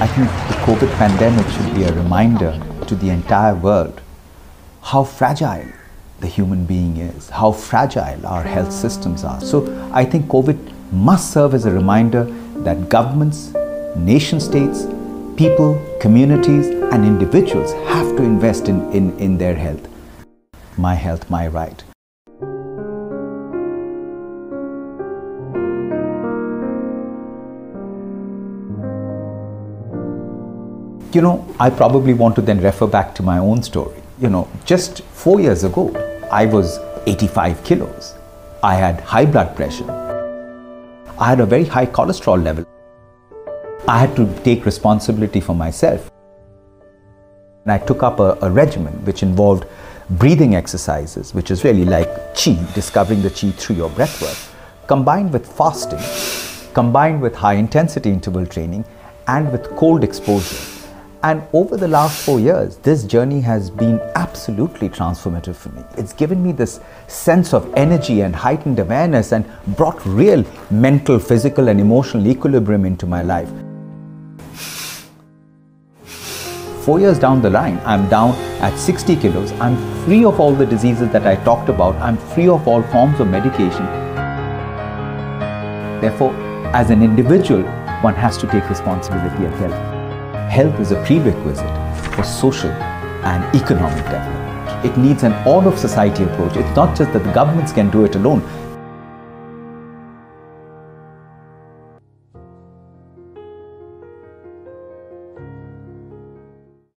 I think the COVID pandemic should be a reminder to the entire world how fragile the human being is, how fragile our health systems are. So I think COVID must serve as a reminder that governments, nation states, people, communities, and individuals have to invest in, in, in their health. My health, my right. You know, I probably want to then refer back to my own story. You know, just four years ago, I was 85 kilos. I had high blood pressure. I had a very high cholesterol level. I had to take responsibility for myself. And I took up a, a regimen which involved breathing exercises, which is really like chi, discovering the chi through your breath work, combined with fasting, combined with high intensity interval training, and with cold exposure. And over the last four years, this journey has been absolutely transformative for me. It's given me this sense of energy and heightened awareness and brought real mental, physical, and emotional equilibrium into my life. Four years down the line, I'm down at 60 kilos. I'm free of all the diseases that I talked about. I'm free of all forms of medication. Therefore, as an individual, one has to take responsibility of health health is a prerequisite for social and economic development. It needs an all of society approach. It's not just that the governments can do it alone,